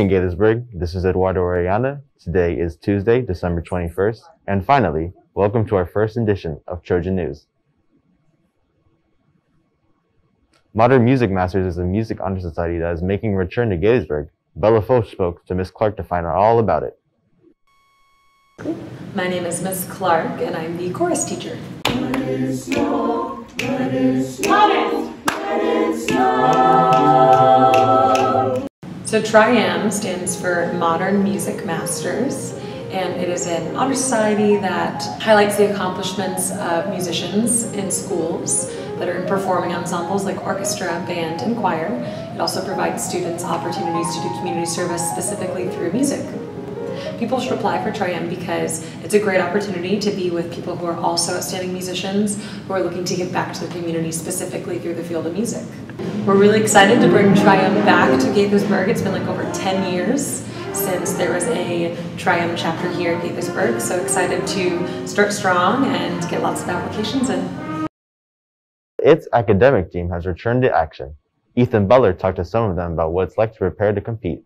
evening, Gaithersburg. This is Eduardo Oriana. Today is Tuesday, December 21st. And finally, welcome to our first edition of Trojan News. Modern Music Masters is a music honor society that is making a return to Gaithersburg. Bella Foch spoke to Miss Clark to find out all about it. My name is Miss Clark, and I'm the chorus teacher. So Tri-M stands for Modern Music Masters, and it is an honor society that highlights the accomplishments of musicians in schools that are in performing ensembles like orchestra, band, and choir. It also provides students opportunities to do community service specifically through music. People should apply for Tri-M because it's a great opportunity to be with people who are also outstanding musicians who are looking to give back to the community specifically through the field of music. We're really excited to bring Tri-M back to Gaithersburg. It's been like over 10 years since there was a Tri-M chapter here at Gaithersburg. So excited to start strong and get lots of applications in. It's Academic team has returned to action. Ethan Butler talked to some of them about what it's like to prepare to compete.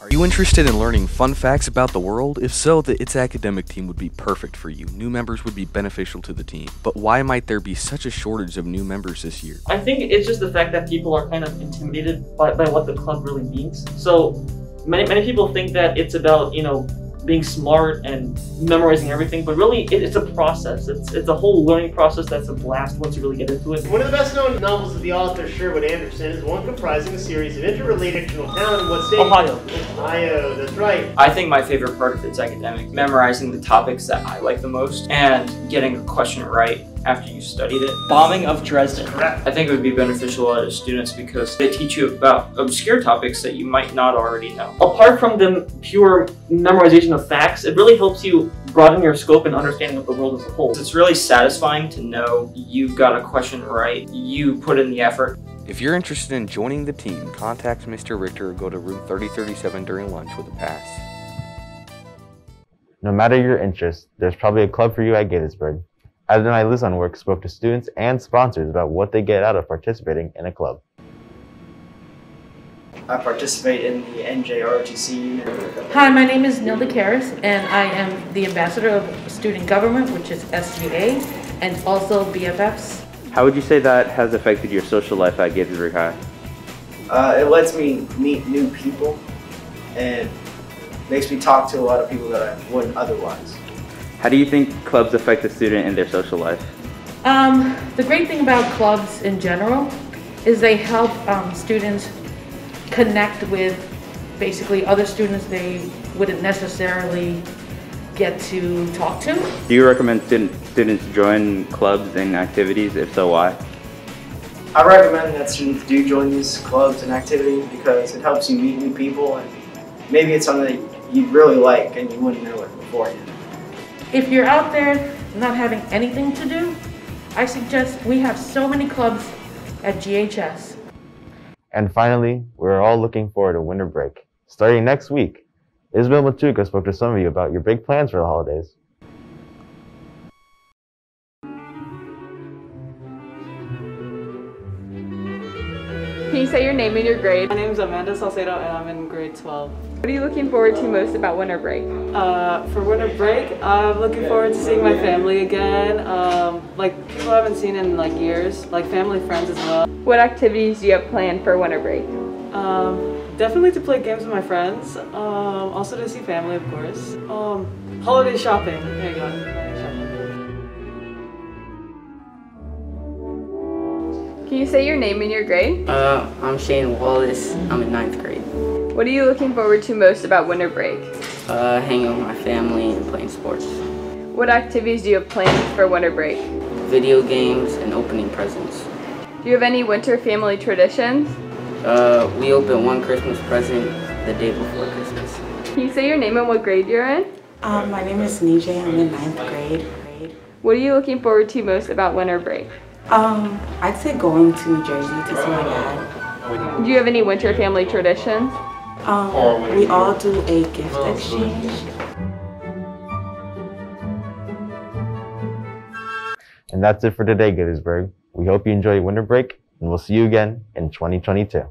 Are you interested in learning fun facts about the world? If so, the It's Academic team would be perfect for you. New members would be beneficial to the team. But why might there be such a shortage of new members this year? I think it's just the fact that people are kind of intimidated by, by what the club really means. So many, many people think that it's about, you know, being smart and memorizing everything, but really it, it's a process. It's it's a whole learning process that's a blast once you really get into it. One of the best known novels of the author Sherwood Anderson is one comprising a series of interrelated fictional towns in what state? Ohio. Ohio, that's right. I think my favorite part of it's academic, memorizing the topics that I like the most and getting a question right after you studied it. Bombing of Dresden. Correct. I think it would be beneficial as students because they teach you about obscure topics that you might not already know. Apart from the pure memorization of facts, it really helps you broaden your scope and understanding of the world as a whole. It's really satisfying to know you got a question right, you put in the effort. If you're interested in joining the team, contact Mr. Richter or go to room 3037 during lunch with a pass. No matter your interest, there's probably a club for you at Gaithersburg. Adonai Lizanwork spoke to students and sponsors about what they get out of participating in a club. I participate in the NJROTC unit. Hi, my name is Nilda Karras, and I am the ambassador of student government, which is SGA, and also BFFs. How would you say that has affected your social life at Gaithersburg High? Uh, it lets me meet new people and makes me talk to a lot of people that I wouldn't otherwise. How do you think clubs affect the student in their social life? Um, the great thing about clubs in general is they help um, students connect with basically other students they wouldn't necessarily get to talk to. Do you recommend student, students join clubs and activities? If so, why? I recommend that students do join these clubs and activities because it helps you meet new people and maybe it's something that you'd really like and you wouldn't know it beforehand. If you're out there not having anything to do, I suggest we have so many clubs at GHS. And finally, we're all looking forward to winter break. Starting next week, Isabel Matuka spoke to some of you about your big plans for the holidays. Can you say your name and your grade? My name is Amanda Salcedo and I'm in grade 12. What are you looking forward to most about winter break? Uh, for winter break, I'm looking forward to seeing my family again. Um, like people I haven't seen in like years, like family, friends as well. What activities do you have planned for winter break? Um, definitely to play games with my friends. Um, also to see family, of course. Um, holiday shopping. There you go. Can you say your name and your grade? Uh, I'm Shane Wallace. I'm in ninth grade. What are you looking forward to most about winter break? Uh, hanging with my family and playing sports. What activities do you have planned for winter break? Video games and opening presents. Do you have any winter family traditions? Uh, we open one Christmas present the day before Christmas. Can you say your name and what grade you're in? Um, my name is Nijay. I'm in ninth grade. What are you looking forward to most about winter break? Um, I'd say going to New Jersey to see my dad. Do you have any winter family traditions? Um, we all do a gift exchange. And that's it for today, Gaithersburg. We hope you enjoy your winter break, and we'll see you again in 2022.